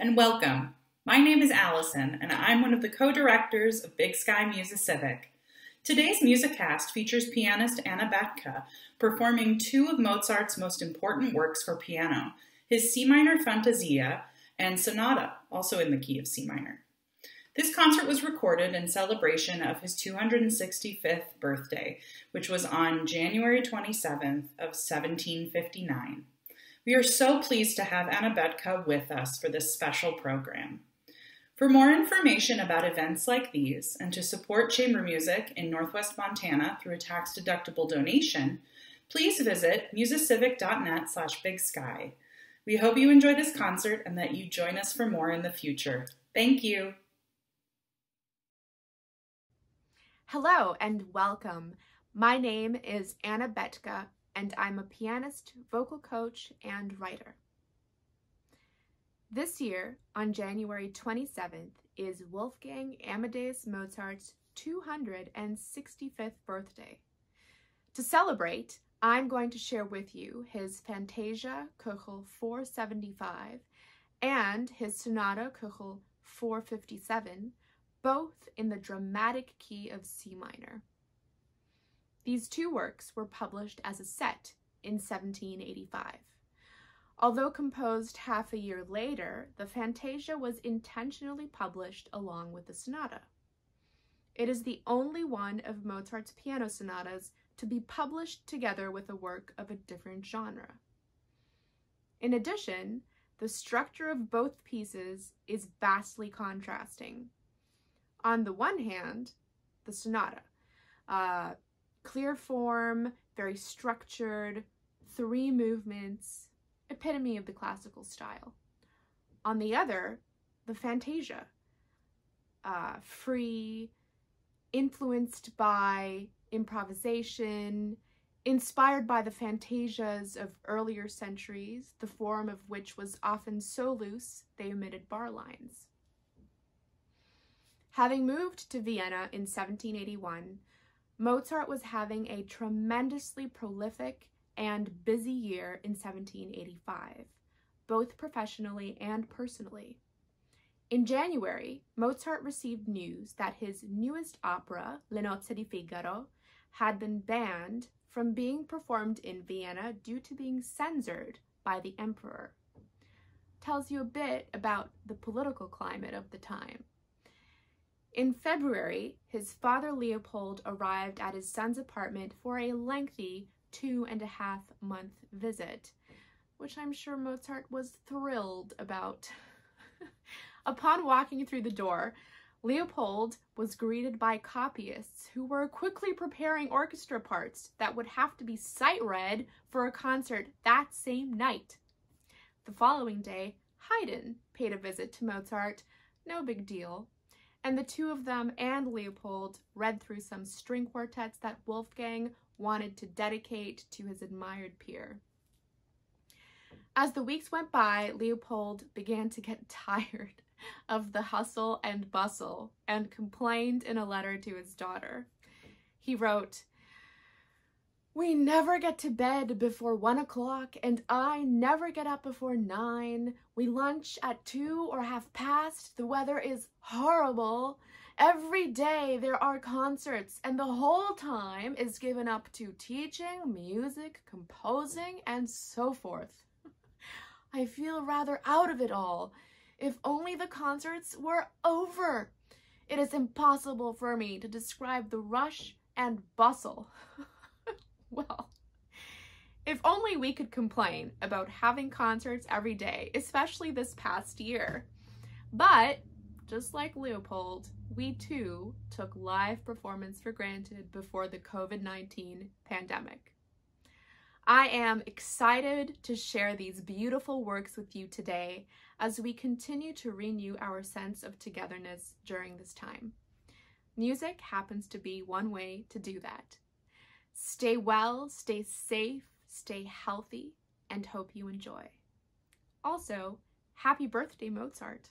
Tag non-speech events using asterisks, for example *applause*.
And welcome. My name is Allison and I'm one of the co-directors of Big Sky Musicivic. Today's Musicast features pianist Anna Betka performing two of Mozart's most important works for piano, his C minor Fantasia and Sonata, also in the key of C minor. This concert was recorded in celebration of his 265th birthday, which was on January 27th of 1759. We are so pleased to have Anna Betka with us for this special program. For more information about events like these and to support chamber music in Northwest Montana through a tax-deductible donation, please visit musicivic.net slash bigsky. We hope you enjoy this concert and that you join us for more in the future. Thank you. Hello and welcome. My name is Anna Betka and I'm a pianist, vocal coach, and writer. This year, on January 27th, is Wolfgang Amadeus Mozart's 265th birthday. To celebrate, I'm going to share with you his Fantasia Köchel 475 and his Sonata Köchel 457, both in the dramatic key of C minor. These two works were published as a set in 1785. Although composed half a year later, the Fantasia was intentionally published along with the sonata. It is the only one of Mozart's piano sonatas to be published together with a work of a different genre. In addition, the structure of both pieces is vastly contrasting. On the one hand, the sonata, uh, Clear form, very structured, three movements, epitome of the classical style. On the other, the Fantasia, uh, free, influenced by improvisation, inspired by the fantasias of earlier centuries, the form of which was often so loose they omitted bar lines. Having moved to Vienna in 1781, Mozart was having a tremendously prolific and busy year in 1785, both professionally and personally. In January, Mozart received news that his newest opera, Le Nozze di Figaro, had been banned from being performed in Vienna due to being censored by the emperor. Tells you a bit about the political climate of the time. In February, his father Leopold arrived at his son's apartment for a lengthy two and a half month visit, which I'm sure Mozart was thrilled about. *laughs* Upon walking through the door, Leopold was greeted by copyists who were quickly preparing orchestra parts that would have to be sight read for a concert that same night. The following day, Haydn paid a visit to Mozart. No big deal and the two of them and Leopold read through some string quartets that Wolfgang wanted to dedicate to his admired peer. As the weeks went by, Leopold began to get *laughs* tired of the hustle and bustle and complained in a letter to his daughter. He wrote, we never get to bed before one o'clock, and I never get up before nine. We lunch at two or half past. The weather is horrible. Every day there are concerts, and the whole time is given up to teaching, music, composing, and so forth. *laughs* I feel rather out of it all. If only the concerts were over. It is impossible for me to describe the rush and bustle. *laughs* *laughs* Well, if only we could complain about having concerts every day, especially this past year. But just like Leopold, we too took live performance for granted before the COVID-19 pandemic. I am excited to share these beautiful works with you today as we continue to renew our sense of togetherness during this time. Music happens to be one way to do that. Stay well, stay safe, stay healthy, and hope you enjoy. Also, happy birthday, Mozart.